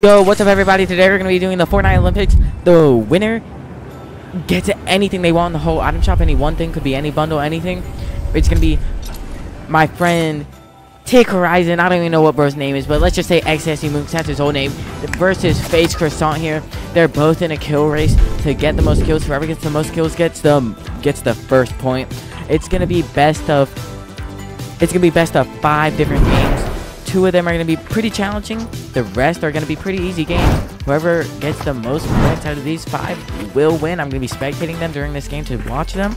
Yo, what's up everybody? Today we're going to be doing the Fortnite Olympics. The winner gets anything they want in the whole item shop. Any one thing, could be any bundle, anything. It's going to be my friend Tick Horizon. I don't even know what bro's name is, but let's just say XSE Moon, that's his whole name. Versus FaZe Croissant here. They're both in a kill race to get the most kills. Whoever gets the most kills gets the, gets the first point. It's going to be best of... It's going to be best of five different games. Two of them are going to be pretty challenging. The rest are going to be pretty easy games. Whoever gets the most points out of these five will win. I'm going to be spectating them during this game to watch them.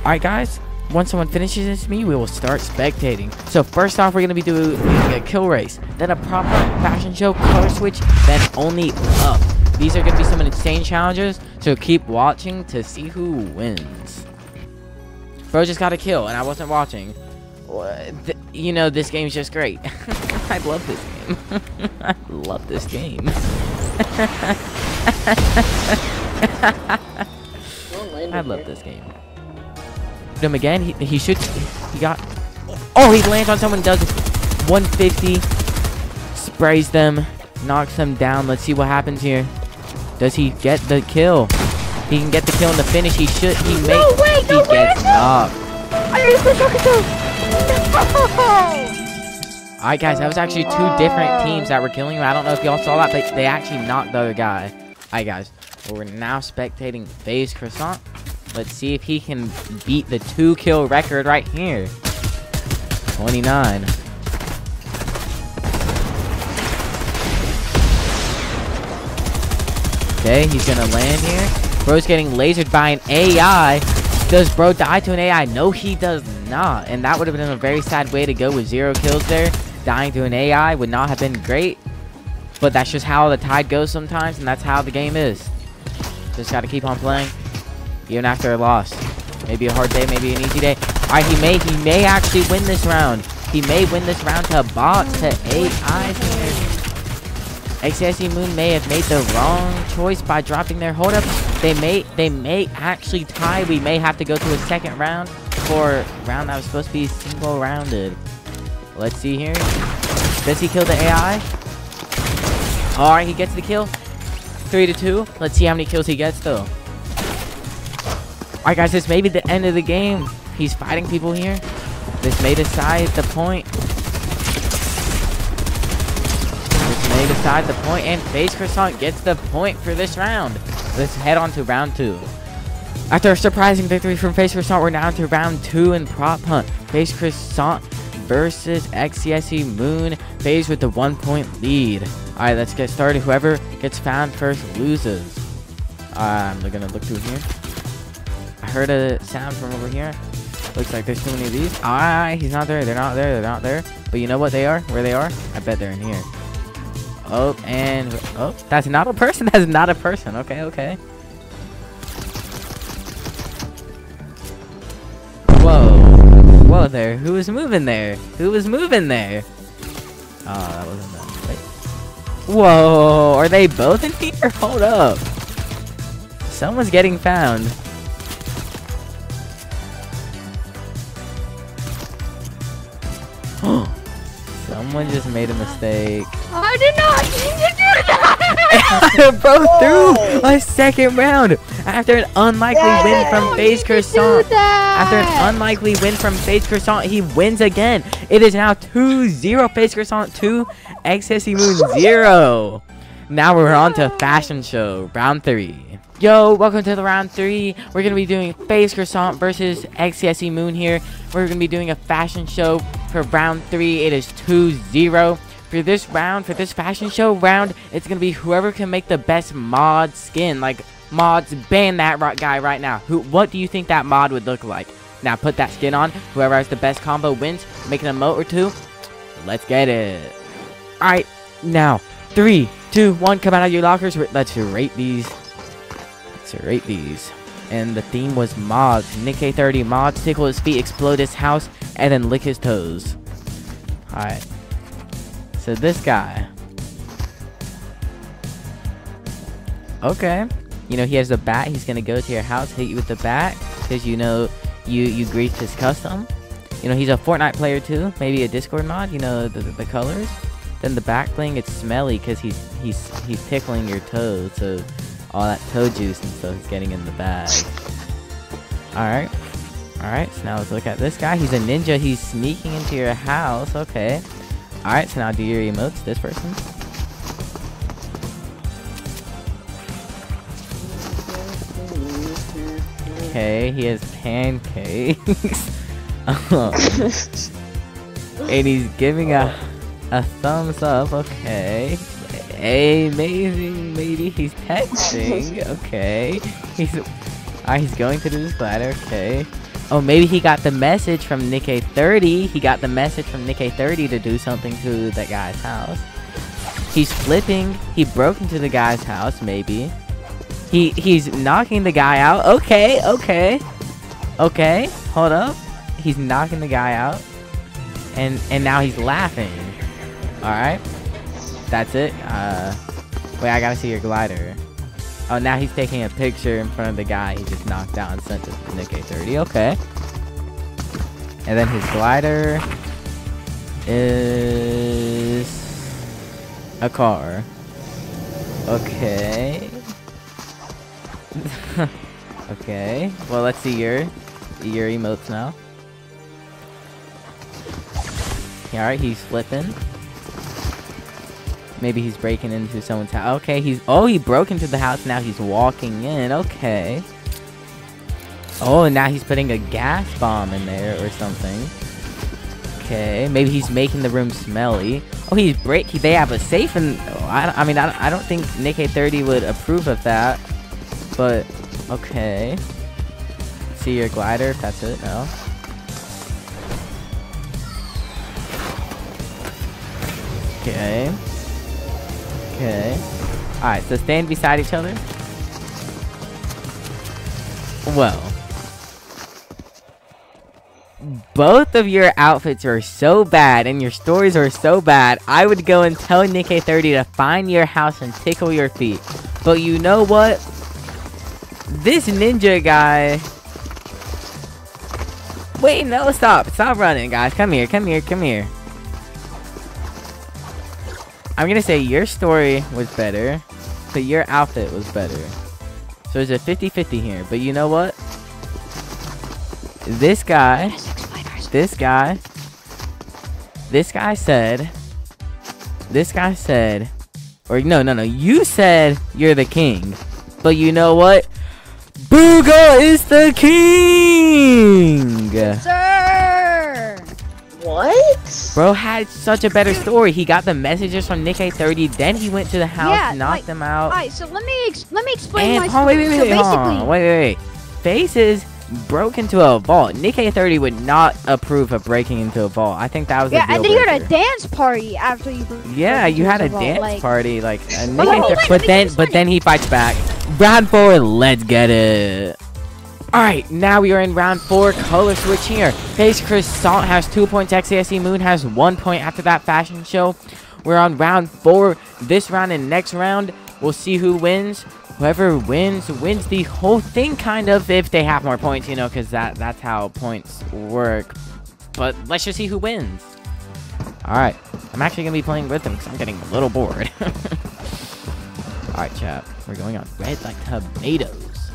Alright guys, once someone finishes this me, we will start spectating. So first off, we're going to be doing a kill race, then a proper fashion show, color switch, then only up. These are going to be some insane challenges, so keep watching to see who wins. Bro just got a kill, and I wasn't watching you know, this game's just great. I love this game. I love this game. I love this game. Him again. He, he should. He got. Oh, he lands on someone. Does 150. Sprays them. Knocks them down. Let's see what happens here. Does he get the kill? He can get the kill in the finish. He should. He. No way, no he gets knocked. I used the Alright guys, that was actually two different teams that were killing him. I don't know if y'all saw that, but they actually knocked the other guy. Alright guys, we're now spectating FaZe Croissant. Let's see if he can beat the two kill record right here. 29. Okay, he's gonna land here. Bro's getting lasered by an AI. Does bro die to an AI? No, he does not. And that would have been a very sad way to go with zero kills there. Dying to an AI would not have been great. But that's just how the tide goes sometimes, and that's how the game is. Just got to keep on playing, even after a loss. Maybe a hard day, maybe an easy day. All right, he may, he may actually win this round. He may win this round to box to AI. XSE Moon may have made the wrong choice by dropping their hold up. They may they may actually tie. We may have to go to a second round for round that was supposed to be single rounded. Let's see here. Does he kill the AI? Alright, he gets the kill. Three to two. Let's see how many kills he gets though. Alright guys, this may be the end of the game. He's fighting people here. This may decide the point. This may decide the point, and FaZe Croissant gets the point for this round. Let's head on to round two. After a surprising victory from FaZe Croissant, we're now to round two in Prop Hunt. FaZe Croissant versus XCSE Moon. FaZe with the one point lead. Alright, let's get started. Whoever gets found first loses. I'm gonna look through here. I heard a sound from over here. Looks like there's too many of these. Ah, he's not there. They're not there. They're not there. But you know what they are? Where they are? I bet they're in here. Oh, and... Oh, that's not a person? That's not a person. Okay, okay. Whoa. Whoa there. Who was moving there? Who was moving there? Oh, that wasn't them. Wait. Whoa. Are they both in here? Hold up. Someone's getting found. Someone just made a mistake. I did not mean to do that! Bro through a second round after an unlikely yeah, win from FaZe Croissant. After an unlikely win from FaZe Croissant, he wins again. It is now 2-0 FaZe Croissant 2, XSE Moon 0. Now we're on to Fashion Show, round 3. Yo, welcome to the round three. We're going to be doing FaZe Croissant versus XCSE Moon here. We're going to be doing a fashion show for round three. It is 2-0. For this round, for this fashion show round, it's going to be whoever can make the best mod skin. Like, mods, ban that guy right now. Who? What do you think that mod would look like? Now, put that skin on. Whoever has the best combo wins. Make an emote or two. Let's get it. Alright, now, three, two, one, come out of your lockers. Let's rate these Let's rate these. And the theme was mods. Nick K30 mods, tickle his feet, explode his house, and then lick his toes. Alright. So this guy. Okay. You know, he has a bat. He's going to go to your house, hit you with the bat. Because, you know, you, you griefed his custom. You know, he's a Fortnite player too. Maybe a Discord mod. You know, the, the colors. Then the back bling, it's smelly because he's he's he's tickling your toes, so all that toe juice and stuff is getting in the bag. All right, all right. So now let's look at this guy. He's a ninja. He's sneaking into your house. Okay. All right. So now do your emotes. This person. Okay, he has pancakes. Um, and he's giving a a thumbs up. Okay. Amazing, maybe he's texting. Okay. He's ah, he's going to do this glider. Okay. Oh, maybe he got the message from Nick30. He got the message from Nick30 to do something to that guy's house. He's flipping. He broke into the guy's house, maybe. He he's knocking the guy out. Okay, okay. Okay, hold up. He's knocking the guy out. And and now he's laughing. Alright. That's it. Uh wait, I gotta see your glider. Oh now he's taking a picture in front of the guy he just knocked out and sent to Nick A30. Okay. And then his glider is a car. Okay. okay. Well, let's see your your emotes now. Yeah, alright, he's flipping. Maybe he's breaking into someone's house. Okay, he's... Oh, he broke into the house. Now he's walking in. Okay. Oh, and now he's putting a gas bomb in there or something. Okay, maybe he's making the room smelly. Oh, he's break. They have a safe in... Oh, I, I mean, I, I don't think Nick A30 would approve of that. But, okay. See your glider, that's it, no. Okay. Okay. Alright, so stand beside each other. Well. Both of your outfits are so bad and your stories are so bad, I would go and tell Nick A30 to find your house and tickle your feet. But you know what? This ninja guy... Wait, no, stop. Stop running, guys. Come here, come here, come here. I'm gonna say your story was better, but your outfit was better. So it's a 50-50 here. But you know what? This guy, this guy, this guy said, this guy said, or no, no, no, you said you're the king. But you know what? Booga is the king! Sir! What? Bro had such a better story. He got the messages from Nick A30, then he went to the house, Yeah, knocked like- them out. Alright, so let me ex let me explain And my hold on, story. wait, wait, so wait, hold on, basically, wait, wait, wait. Faces broke into a vault. Nick A30 would not approve of breaking into a vault. I think that was yeah, a deal and then you had a dance party after you. broke Yeah, you had a the vault, dance like- party, like a Nick Wait, wait, A30 wait, but then, but then he fights back. Round four, let's get it. All right, now we are in round four. Color switch here. FaZe Croissant has two points. XASE Moon has one point after that fashion show. We're on round four. This round and next round, we'll see who wins. Whoever wins wins the whole thing, kind of, if they have more points, you know, because that that's how points work. But let's just see who wins. All right, I'm actually gonna be playing with them because I'm getting a little bored. All right, chap, we're going on red like tomatoes.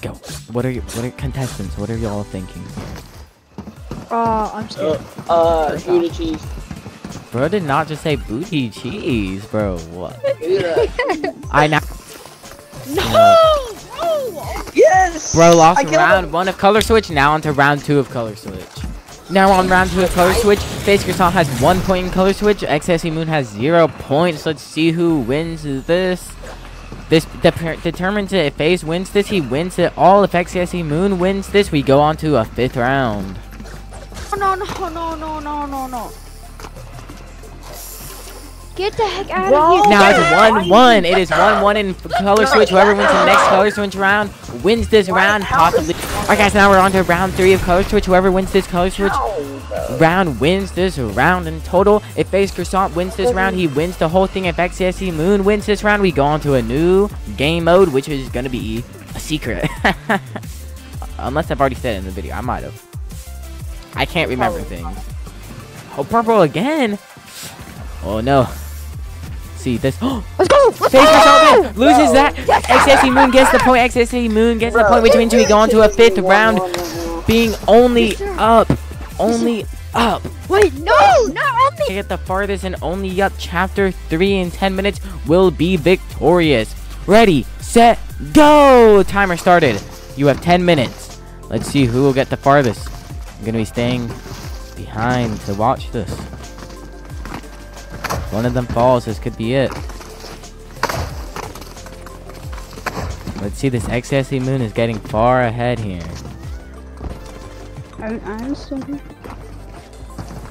Go. What are you? What are contestants? What are y'all thinking? Oh, I'm Uh, scared. uh, Gouda cheese. Bro did not just say booty cheese, bro. What? I now. no! No! yes! Bro lost I round him. one of color switch. Now onto round two of color switch. Now on round two of color switch, FaZe Croissant has one point in color switch. XSE Moon has zero points. Let's see who wins this. This de- determines it. If FaZe wins this, he wins it all. If XSE Moon wins this, we go on to a fifth round. No, no, no, no, no, no, no. Get the heck out Bro. of here. Now it's the- one one. It is one one in color switch. Whoever wins the next color switch round wins this round, possibly. Alright guys, now we're on to round three of color switch. Whoever wins this color switch round wins this round in total. If FaZe Croissant wins this round, he wins the whole thing. If XSE Moon wins this round, we go on to a new game mode, which is gonna be a secret. Unless I've already said it in the video. I might have. I can't remember oh. things. Oh, purple again. Oh no. See this. Let's go. Let's FaZe go. Loses that. XSE Moon gets the point. XSE Moon gets the point, which means we go on to a fifth round, being only up, only up. Wait, no, not on To get the farthest and only up chapter 3 in 10 minutes will be victorious. Ready, set, go! Timer started. You have 10 minutes. Let's see who will get the farthest. I'm gonna be staying behind to watch this. One of them falls, this could be it. Let's see, this XSE Moon is getting far ahead here. I'm, I'm.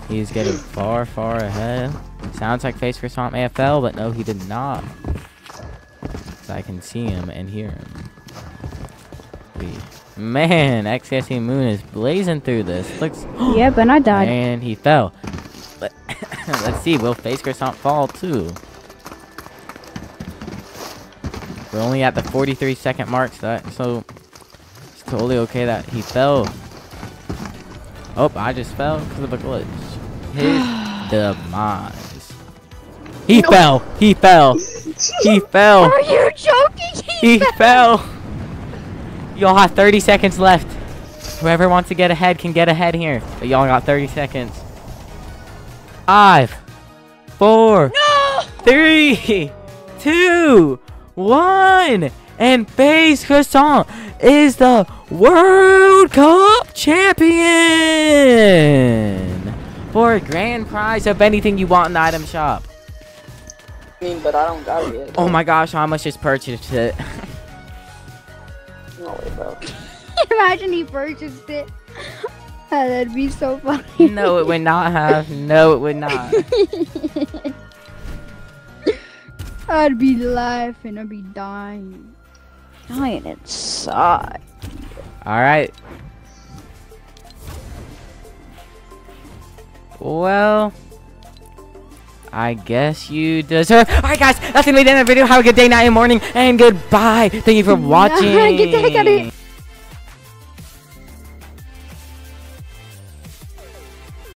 He's getting far, far ahead. Sounds like FaZe for have fell, but no, he did not. So I can see him and hear him. Man, XSE Moon is blazing through this. Looks. Yeah, but I died. And he fell. Let, let's see, will FaZe Croissant fall too? We're only at the 43 second mark, so, that, so it's totally okay that he fell. Oh, I just fell because of a glitch. His demise. He fell. He fell. He fell. Are you joking? He fell. Y'all have 30 seconds left. Whoever wants to get ahead can get ahead here. But y'all got 30 seconds. Five, four, No. three, two, one, and FaZe Croissant is the World Cup champion for a grand prize of anything you want in the item shop. I mean, but I don't got it yet. Oh my gosh, I almost just purchased it. No way, bro. Imagine he purchased it. Ah, That'd be so funny. no, it would not have. No, it would not. I'd be laughing. I'd be dying. Dying inside. All right. Well, I guess you deserve. All right, guys, that's gonna be the end of the video. Have a good day, night, and morning, and goodbye. Thank you for watching.